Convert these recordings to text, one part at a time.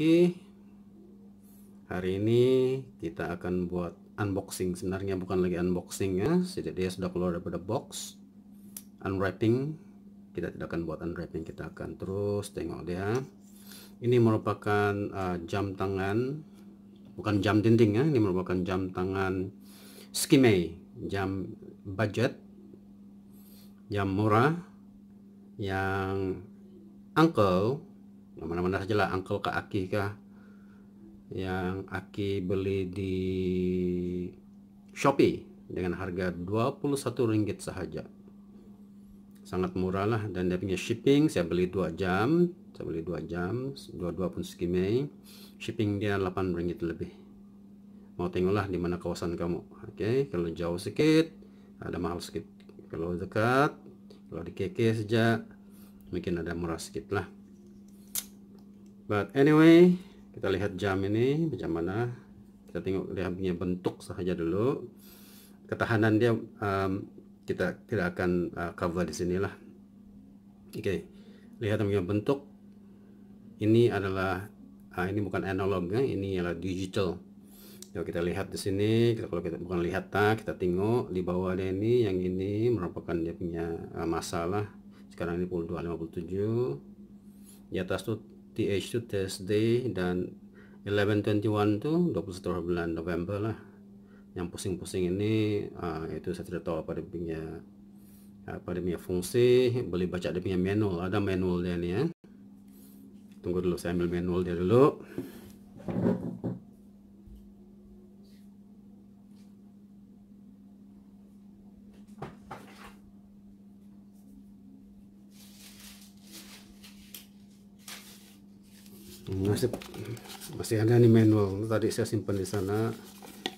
Aki Hari ini kita akan buat unboxing. Sebenarnya bukan lagi unboxing ya. Jadi dia sudah keluar daripada box Unwrapping. Kita tidak akan buat unwrapping Kita akan terus tengok dia. Ini merupakan uh, jam tangan Bukan jam dinding ya Ini merupakan jam tangan Skimei. Jam budget Jam murah Yang Uncle mana-mana saja lah uncle ke Aki kah? Yang Aki beli di Shopee dengan harga 21 ringgit sahaja. Sangat murah lah dan dia punya shipping saya beli 2 jam saya beli 2 jam dua-dua pun skimei shipping dia 8 ringgit lebih. Mau tengoklah di mana kawasan kamu. Oke okay? kalau jauh sedikit ada mahal sedikit kalau dekat kalau di KK saja mungkin ada murah sedikit lah but anyway kita lihat jam ini bagaimana kita tengok dia punya bentuk saja dulu. Ketahanan dia um, kita tidak akan uh, cover di sinilah oke okay. lihat punya bentuk. Ini adalah uh, ini bukan analog ya ini adalah digital. Yuk kita lihat di sini. Kita kalau kita bukan lihat tak kita tengok di bawah dia ini yang ini merupakan dia punya uh, masalah sekarang ini pukul 2.57 di atas tuh TH itu test day dan 1121 tuh 21 bulan November lah. Yang pusing-pusing ini uh, itu saya tidak tahu apa dia punya apa dia punya fungsi. Boleh baca dia punya manual. Ada manual dia nih ya tunggu dulu saya ambil manual dia dulu masih masih ada nih manual. Tadi saya simpan di sana.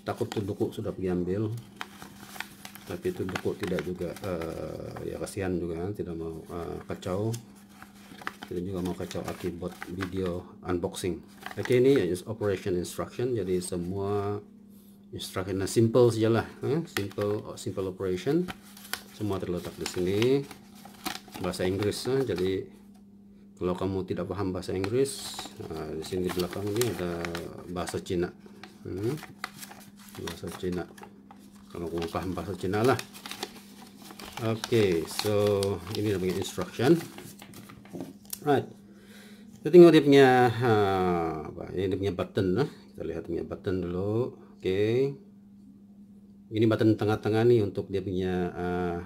Takut tuh duku sudah pergi tapi itu duku tidak juga uh, ya kasihan juga kan tidak mau uh, kacau. Tidak juga mau kacau akibat video unboxing. Oke okay, ini is operation instruction. Jadi semua instruction simple saja lah eh? simple simple operation. Semua terletak di sini. Bahasa Inggris eh? jadi kalau kamu tidak paham bahasa Inggris nah, di sini di belakang ini ada bahasa Cina. Hmm, bahasa Cina. Kalau kamu paham bahasa Cina lah. Oke okay, so ini namanya instruction. Right. Kita tengok dia punya uh, apa ini dia punya button nah. kita lihat punya button dulu. Oke. Okay. ini button tengah-tengah nih untuk dia punya uh,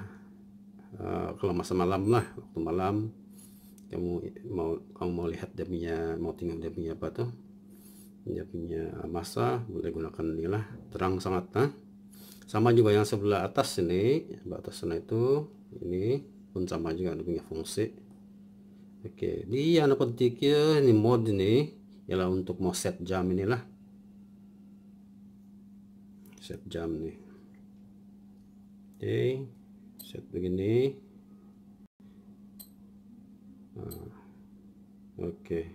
uh, kalau masa malam lah waktu malam kamu mau kamu mau lihat dia punya mau tinggal dia punya apa tuh? Dia punya masa boleh gunakan inilah terang sangat nah. Sama juga yang sebelah atas ini atas sana itu ini pun sama juga dia punya fungsi. Oke di yang pentingnya ini mode ini ialah untuk mau set jam inilah. Set jam nih. Oke set begini okay.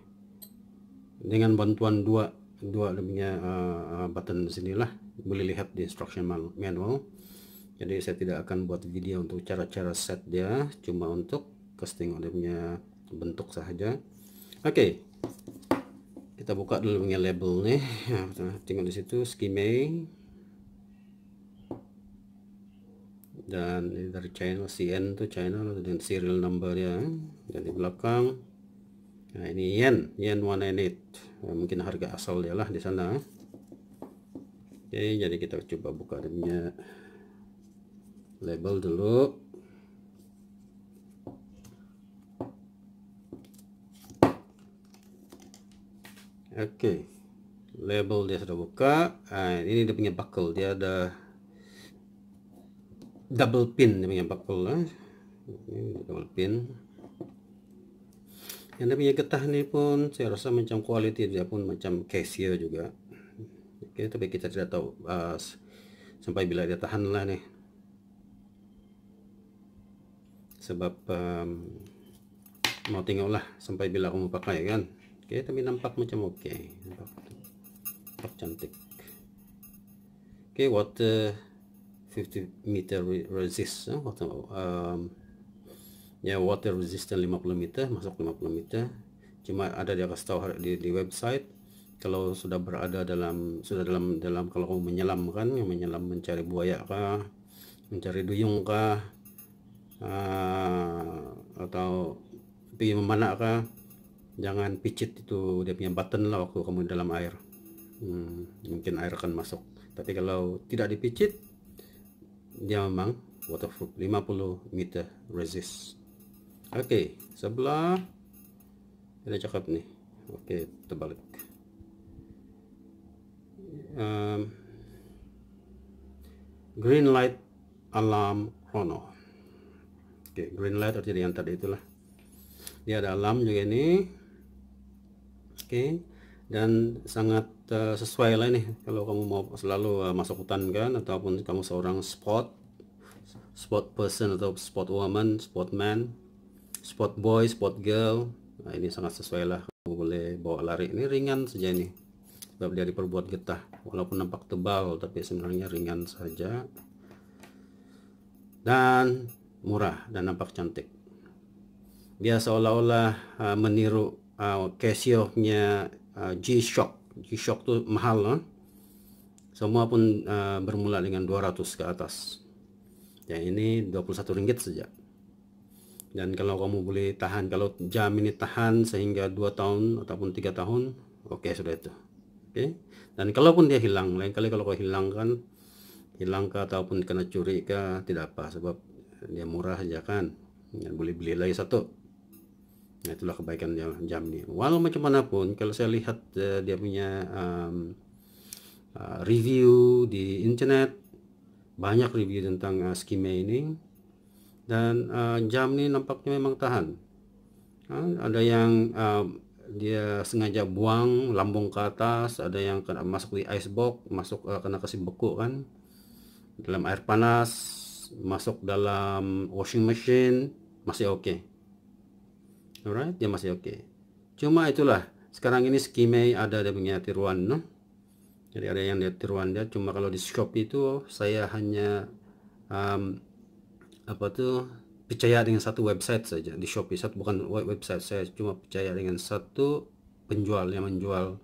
dengan bantuan dua dua punya uh, button sinilah boleh lihat di instruction manual jadi saya tidak akan buat video untuk cara-cara set dia cuma untuk casting punya bentuk saja oke. Kita buka dulu punya label nih tengok di situ scheme dan dari channel CN tuh channel dengan serial number ya dan belakang nah ini yen yen 198 nah, mungkin harga asal dia lah di sana. Oke jadi kita coba buka punya label dulu. Oke label dia sudah buka. Nah, ini dia punya buckle. Dia ada double pin punya bakul lah. Ini double pin yang punya getah ini pun saya rasa macam quality dia pun macam Casio juga. Oke tapi kita tidak tahu uh, sampai bila dia tahan lah nih. Sebab um, mau tinggal lah sampai bila kamu pakai kan? Oke tapi nampak macam oke. Okay. nampak, nampak cantik. Oke water 50 meter resist ya, water, um, ya water resistant 50 meter masuk 50 meter. Cuma ada dia kasih tahu di, di website. Kalau sudah berada dalam sudah dalam dalam kalau kamu menyelam kan menyelam mencari buaya kah mencari duyung kah uh, atau pergi memana kah jangan picit itu dia punya button lah waktu kamu di dalam air. Hmm, mungkin air akan masuk. Tapi kalau tidak dipicit dia memang waterproof 50 meter resist oke sebelah. Ada cakap nih. Oke terbalik um, green light alarm chrono oke green light artinya yang tadi itulah. Dia ada alarm juga ini. Oke dan sangat uh, sesuai lah ini. Kalau kamu mau selalu uh, masuk hutan kan ataupun kamu seorang sport sport person atau sport woman sport man sport boy sport girl. Nah ini sangat sesuai lah. Kamu boleh bawa lari. Ini ringan saja ini. Sebab dia diperbuat getah. Walaupun nampak tebal tapi sebenarnya ringan saja. Dan murah dan nampak cantik. Dia seolah-olah uh, meniru uh, Casio-nya uh, G-Shock. G-Shock tuh mahal uh. semua pun uh, bermula dengan 200 ke atas. Yang ini 21 ringgit saja dan kalau kamu boleh tahan kalau jam ini tahan sehingga 2 tahun ataupun tiga tahun oke okay, sudah itu. Okay? dan kalaupun dia hilang lain kali kalau kau hilang kan hilang ke ataupun kena curi ke tidak apa sebab dia murah aja kan. Ya, boleh beli lagi satu. Nah, itulah kebaikan jam, jam ini. Walau macam mana pun kalau saya lihat uh, dia punya um, uh, review di internet banyak review tentang uh, skime ini dan uh, jam ini nampaknya memang tahan uh, ada yang uh, dia sengaja buang lambung ke atas ada yang kena masuk di icebox masuk uh, kena kasih beku kan dalam air panas masuk dalam washing machine masih oke okay. alright dia masih oke okay. cuma itulah sekarang ini skime ada dia punya tiruan no? jadi ada yang dia tiruan dia cuma kalau di shop itu saya hanya um, apa tuh percaya dengan satu website saja di Shopee. Satu bukan website saya cuma percaya dengan satu penjual yang menjual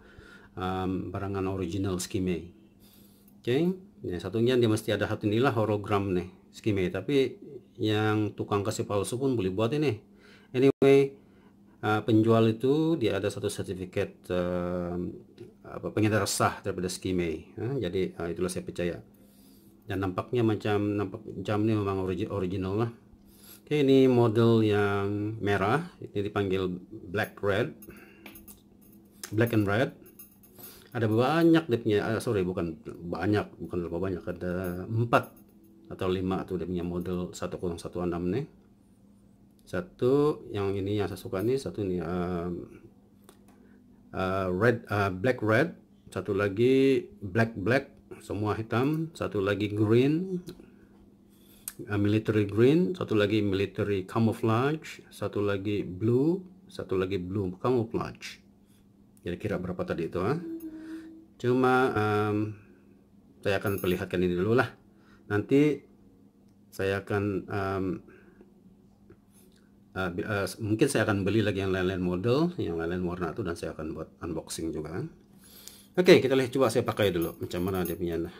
um, barangan original skime oke okay? yang satunya dia mesti ada satu inilah hologram nih skime tapi yang tukang kasih palsu pun boleh buat ini. Anyway uh, penjual itu dia ada satu sertifikat uh, apa pengedar sah daripada skime uh, jadi uh, itulah saya percaya dan nampaknya macam nampak jam ini memang original lah. Oke, ini model yang merah, ini dipanggil black red, black and red. Ada banyak dia punya, uh, sorry bukan banyak, bukan lebih banyak, ada empat atau lima tuh dia punya model 1016 nih. Satu yang ini yang saya suka nih, satu ini uh, uh, red, uh, black red, satu lagi black black, semua hitam, satu lagi green, uh, military green, satu lagi military camouflage, satu lagi blue, satu lagi blue camouflage. Kira-kira berapa tadi itu? Ah? Cuma um, saya akan perlihatkan ini dulu lah. Nanti saya akan um, uh, uh, mungkin saya akan beli lagi yang lain-lain model, yang lain-lain warna itu dan saya akan buat unboxing juga. Oke, kita lihat coba saya pakai dulu macam mana dia punya.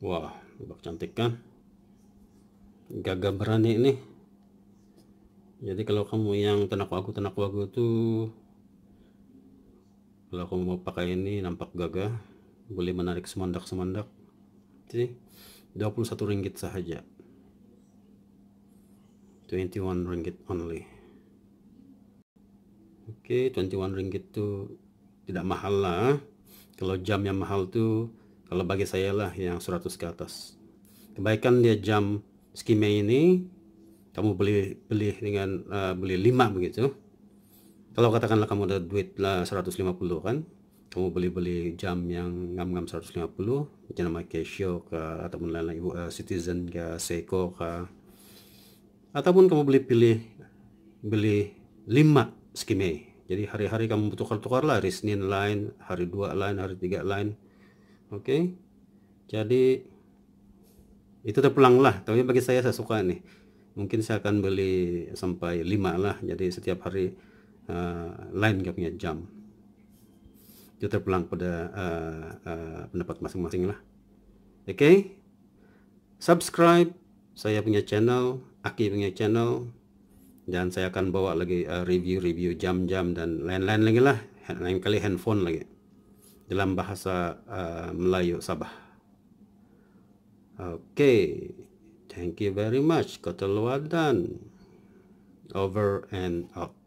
Wah, lebak cantik kan? Gagah berani ini. Jadi kalau kamu yang tenak wagu tenak wagu itu kalau kamu mau pakai ini nampak gagah, boleh menarik semandak-semandak. Jadi 21 ringgit saja. 21 ringgit only. Oke, okay, 21 ringgit itu tidak mahal lah. Kalau jam yang mahal tuh kalau bagi saya lah yang 100 ke atas kebaikan dia jam skime ini kamu beli beli dengan uh, beli 5 begitu kalau katakanlah kamu ada duit lah 150 kan kamu beli-beli jam yang ngam-ngam 150 macam nama Casio ke ataupun lain-lain uh, Citizen ke Seiko ke ataupun kamu beli pilih beli 5 skime jadi hari-hari kamu bertukar-tukar lah hari Senin lain hari dua lain hari tiga lain. Oke? Okay? jadi itu terpulang lah. Tapi bagi saya saya suka nih. Mungkin saya akan beli sampai lima lah. Jadi setiap hari uh, lain gak punya jam itu terpulang pada uh, uh, pendapat masing-masing lah. Oke okay? subscribe saya punya channel Aki punya channel. Dan saya akan bawa lagi review-review uh, jam-jam dan lain-lain lagi lah. Lain kali handphone lagi. Dalam bahasa uh, Melayu Sabah. Okay, thank you very much. Kotal Over and out.